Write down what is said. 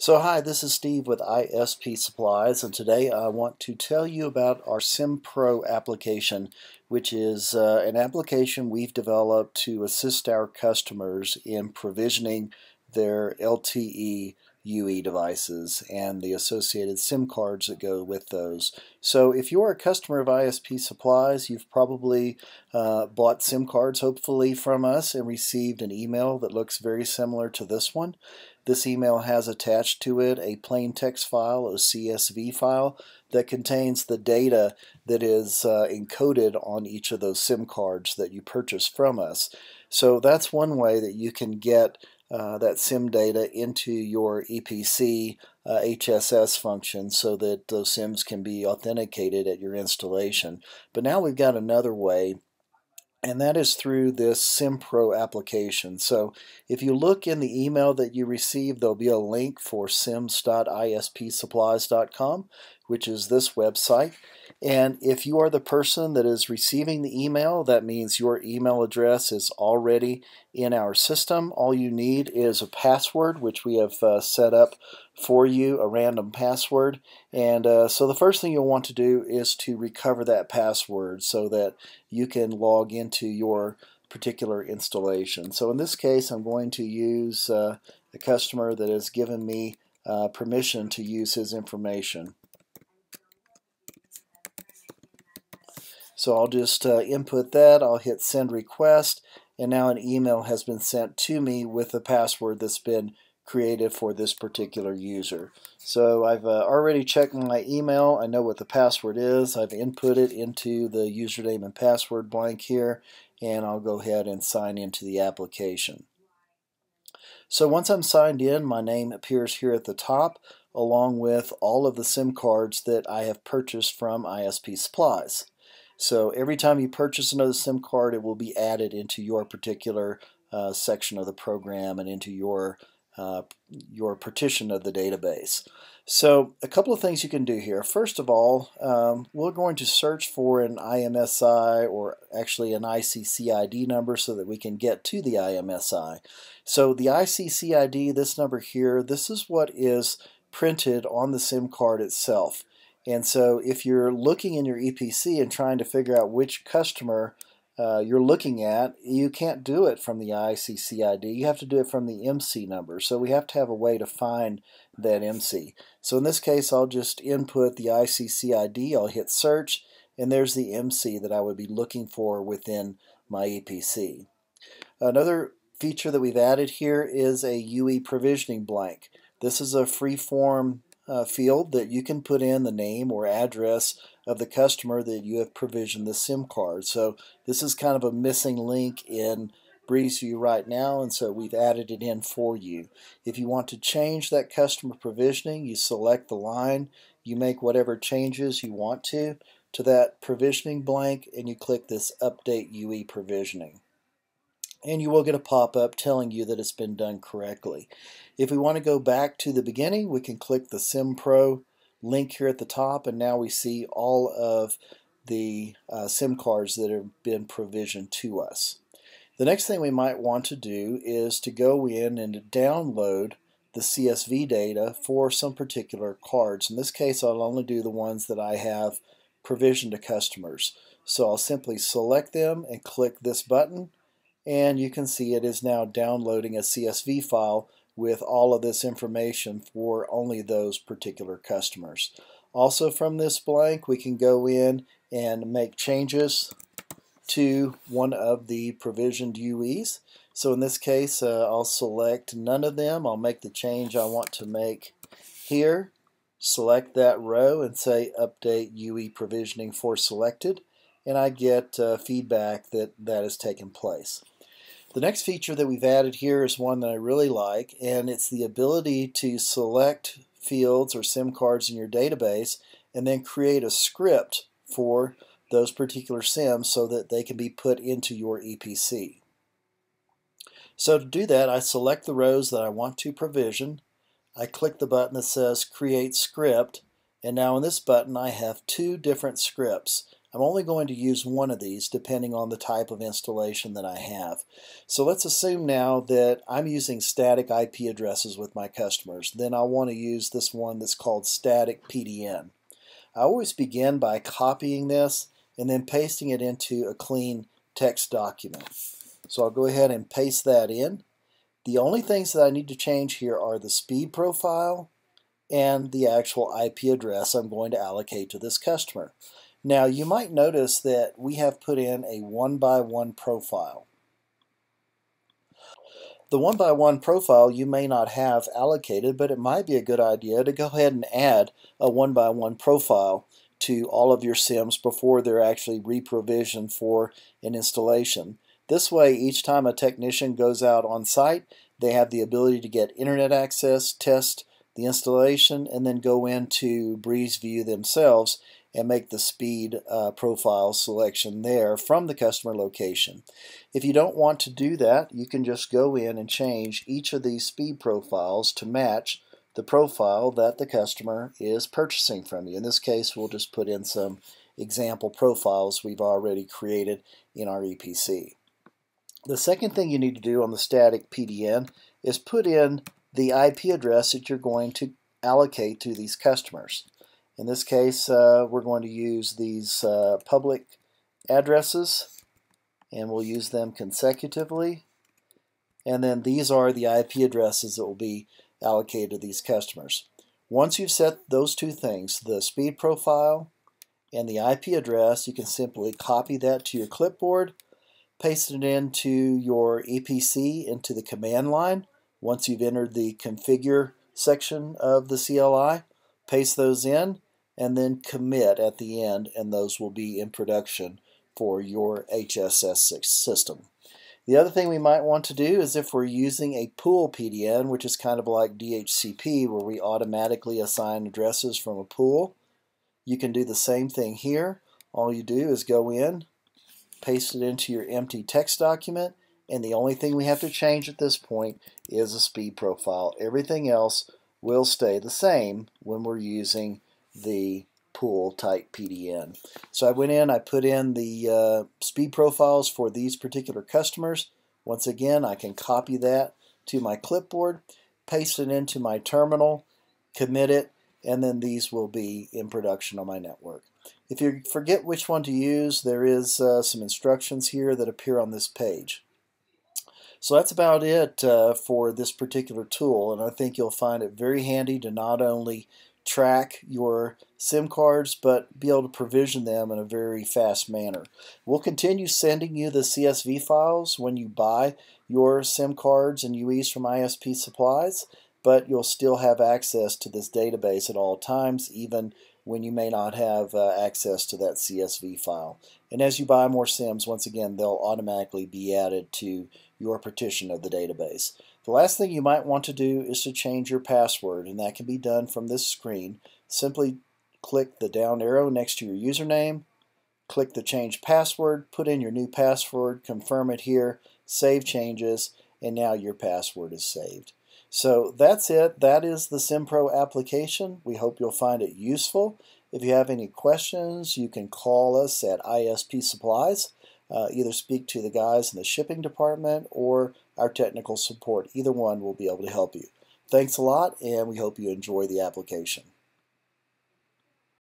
So hi, this is Steve with ISP Supplies and today I want to tell you about our SimPro application which is uh, an application we've developed to assist our customers in provisioning their LTE UE devices and the associated SIM cards that go with those. So if you're a customer of ISP Supplies, you've probably uh, bought SIM cards hopefully from us and received an email that looks very similar to this one. This email has attached to it a plain text file, a CSV file, that contains the data that is uh, encoded on each of those SIM cards that you purchase from us. So that's one way that you can get uh, that SIM data into your EPC uh, HSS function so that those SIMs can be authenticated at your installation. But now we've got another way and that is through this SimPro application. So if you look in the email that you received, there'll be a link for sims.ispsupplies.com, which is this website. And if you are the person that is receiving the email, that means your email address is already in our system. All you need is a password, which we have uh, set up for you, a random password. And uh, so the first thing you'll want to do is to recover that password so that you can log into your particular installation. So in this case, I'm going to use uh, a customer that has given me uh, permission to use his information. So I'll just uh, input that, I'll hit send request, and now an email has been sent to me with the password that's been created for this particular user. So I've uh, already checked my email, I know what the password is, I've input it into the username and password blank here, and I'll go ahead and sign into the application. So once I'm signed in, my name appears here at the top, along with all of the SIM cards that I have purchased from ISP Supplies. So every time you purchase another SIM card, it will be added into your particular uh, section of the program and into your uh, your partition of the database. So a couple of things you can do here. First of all, um, we're going to search for an IMSI or actually an ICCID number so that we can get to the IMSI. So the ICCID, this number here, this is what is printed on the SIM card itself. And so if you're looking in your EPC and trying to figure out which customer uh, you're looking at, you can't do it from the ICCID. You have to do it from the IMSI number. So we have to have a way to find that IMSI. So in this case, I'll just input the ICCID. I'll hit search, and there's the IMSI that I would be looking for within my EPC. Another feature that we've added here is a UE provisioning blank. This is a free-form uh, field that you can put in the name or address of the customer that you have provisioned the SIM card. So this is kind of a missing link in BreezeView right now and so we've added it in for you. If you want to change that customer provisioning, you select the line, you make whatever changes you want to to that provisioning blank and you click this update UE provisioning and you will get a pop-up telling you that it's been done correctly. If we want to go back to the beginning, we can click the SimPro link here at the top, and now we see all of the uh, SIM cards that have been provisioned to us. The next thing we might want to do is to go in and download the CSV data for some particular cards. In this case, I'll only do the ones that I have provisioned to customers. So I'll simply select them and click this button and you can see it is now downloading a CSV file with all of this information for only those particular customers. Also from this blank we can go in and make changes to one of the provisioned UEs. So in this case uh, I'll select none of them. I'll make the change I want to make here. Select that row and say update UE provisioning for selected and I get uh, feedback that that has taken place. The next feature that we've added here is one that I really like, and it's the ability to select fields or SIM cards in your database and then create a script for those particular SIMs so that they can be put into your EPC. So to do that, I select the rows that I want to provision. I click the button that says Create Script, and now in this button I have two different scripts. I'm only going to use one of these depending on the type of installation that I have. So let's assume now that I'm using static IP addresses with my customers. Then I want to use this one that's called static PDN. I always begin by copying this and then pasting it into a clean text document. So I'll go ahead and paste that in. The only things that I need to change here are the speed profile and the actual IP address I'm going to allocate to this customer. Now you might notice that we have put in a one by one profile. The one by one profile you may not have allocated, but it might be a good idea to go ahead and add a one by one profile to all of your SIMs before they're actually reprovisioned for an installation. This way, each time a technician goes out on site, they have the ability to get internet access, test the installation, and then go into BreezeView themselves and make the speed uh, profile selection there from the customer location. If you don't want to do that, you can just go in and change each of these speed profiles to match the profile that the customer is purchasing from you. In this case, we'll just put in some example profiles we've already created in our EPC. The second thing you need to do on the static PDN is put in the IP address that you're going to allocate to these customers. In this case, uh, we're going to use these uh, public addresses and we'll use them consecutively. And then these are the IP addresses that will be allocated to these customers. Once you've set those two things, the speed profile and the IP address, you can simply copy that to your clipboard, paste it into your EPC into the command line once you've entered the configure section of the CLI, paste those in, and then commit at the end, and those will be in production for your HSS system. The other thing we might want to do is if we're using a pool PDN, which is kind of like DHCP, where we automatically assign addresses from a pool, you can do the same thing here. All you do is go in, paste it into your empty text document, and the only thing we have to change at this point is a speed profile. Everything else will stay the same when we're using the pool type PDN. So I went in, I put in the uh, speed profiles for these particular customers. Once again, I can copy that to my clipboard, paste it into my terminal, commit it, and then these will be in production on my network. If you forget which one to use, there is uh, some instructions here that appear on this page. So that's about it uh, for this particular tool, and I think you'll find it very handy to not only track your SIM cards, but be able to provision them in a very fast manner. We'll continue sending you the CSV files when you buy your SIM cards and UEs from ISP Supplies, but you'll still have access to this database at all times, even when you may not have uh, access to that CSV file. And as you buy more SIMs, once again, they'll automatically be added to your partition of the database. The last thing you might want to do is to change your password, and that can be done from this screen. Simply click the down arrow next to your username, click the change password, put in your new password, confirm it here, save changes, and now your password is saved. So that's it. That is the SimPro application. We hope you'll find it useful. If you have any questions, you can call us at ISP Supplies. Uh, either speak to the guys in the shipping department or our technical support. Either one will be able to help you. Thanks a lot, and we hope you enjoy the application.